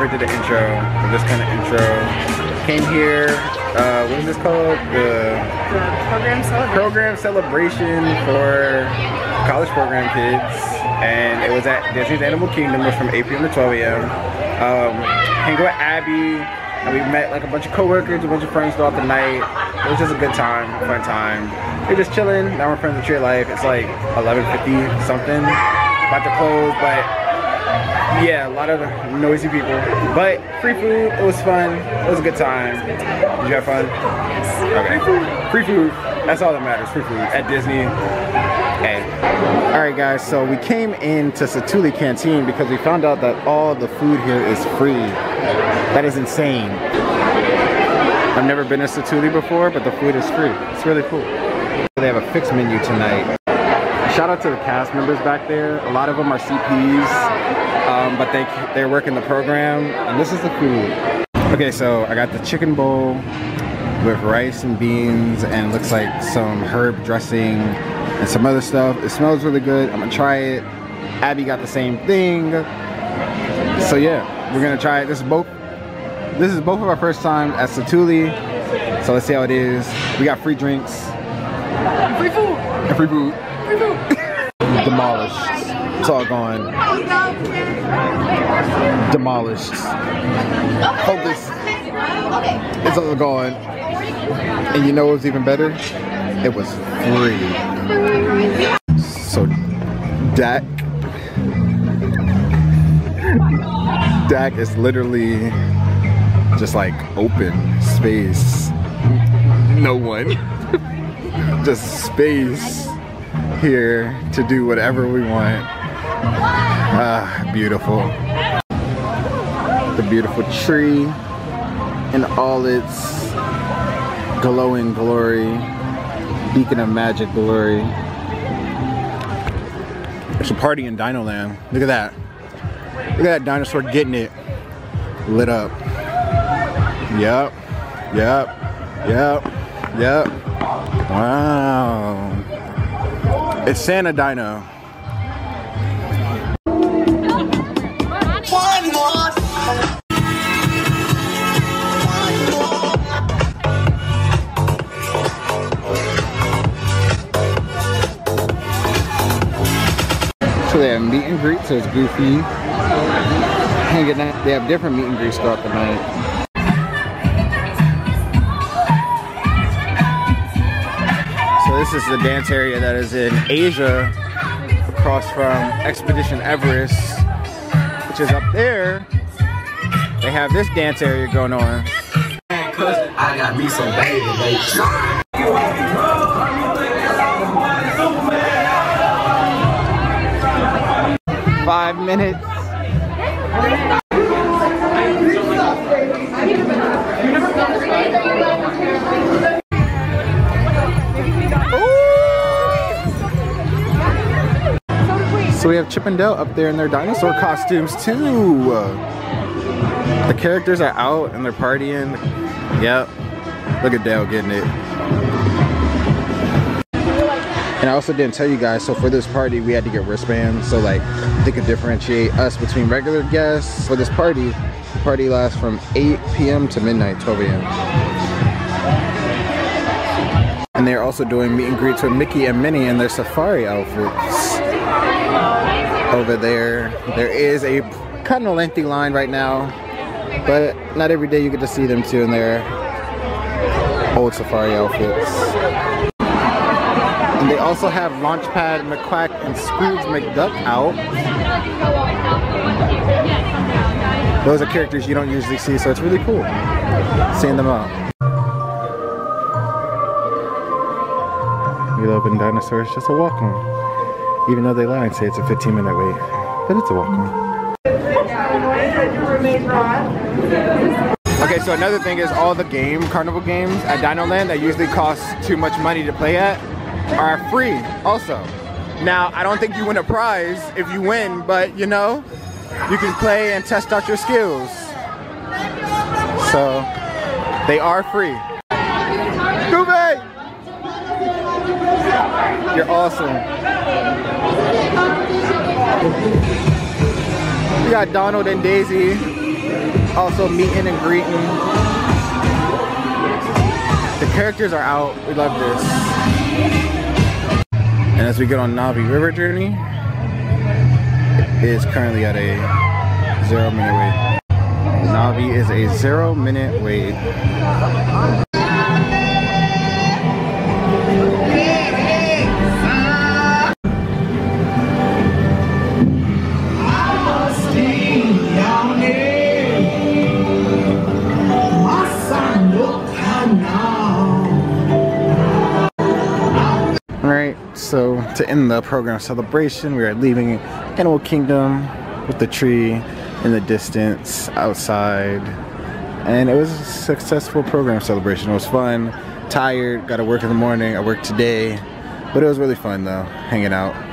never did an intro, this kind of intro. Came here, uh, what is this called? The, The program celebration. program celebration for college program kids. And it was at Disney's Animal Kingdom. It was from 8 p.m. to 12 a.m. Um, hang with Abby. And we met like a bunch of coworkers, a bunch of friends throughout the night. It was just a good time, a fun time. We are just chilling. Now we're friends with Tree Life. It's like 11:50 something. About to close, but yeah, a lot of noisy people. But free food. It was fun. It was a good time. Did you have fun? Yes. Okay. Free food. Free food. That's all that matters. Free food at Disney. Hey. All right, guys. So we came into Satu'li Canteen because we found out that all the food here is free. That is insane. I've never been to Satu'li before, but the food is free. It's really cool. They have a fixed menu tonight. Shout out to the cast members back there. A lot of them are CPs, um, but they they're working the program, and this is the food. Okay, so I got the chicken bowl with rice and beans, and looks like some herb dressing and some other stuff. It smells really good. I'm gonna try it. Abby got the same thing. So yeah, we're gonna try it. This is both. This is both of our first time at Satu'li. So let's see how it is. We got free drinks. Free food. And free food. Demolished. It's all gone. Demolished. Focus. It's all gone. And you know what was even better? It was free. So Dak Dak is literally just like open space. No one. just space here to do whatever we want. Ah, beautiful. The beautiful tree in all its glowing glory, beacon of magic glory. There's a party in Dino Land. Look at that. Look at that dinosaur getting it lit up. Yep. Yep. Yep. Yep. Wow. It's Santa Dino. So they have meet and greets. There's Goofy. Hanging out. They have different meet and greets throughout the night. This is the dance area that is in Asia, across from Expedition Everest, which is up there. They have this dance area going on. I got me some baby, baby. Five minutes. So we have Chip and Dale up there in their dinosaur costumes too. The characters are out and they're partying. Yep. Look at Dale getting it. And I also didn't tell you guys, so for this party, we had to get wristbands. So like, they could differentiate us between regular guests. For this party, the party lasts from 8 p.m. to midnight, 12 a.m. And they're also doing meet and greets with Mickey and Minnie in their safari outfits. Over there, there is a kind of lengthy line right now, but not every day you get to see them too in their old safari outfits. And they also have Launchpad McQuack and Scrooge McDuck out. Those are characters you don't usually see, so it's really cool seeing them out. We love when dinosaurs just a walk on. Even though they lie and say it's a 15 minute wait. But it's a walk on. Okay, so another thing is all the game, carnival games at Dino Land that usually cost too much money to play at are free also. Now, I don't think you win a prize if you win, but you know, you can play and test out your skills. So, they are free. Goofy! You're awesome. We got Donald and Daisy Also meeting and greeting. The characters are out. We love this. And as we get on Na'vi River journey, it is currently at a zero minute wait. Na'vi is a zero minute wait. So to end the program celebration, we are leaving Animal Kingdom with the tree in the distance outside. And it was a successful program celebration. It was fun, tired, got to work in the morning. I worked today, but it was really fun though, hanging out.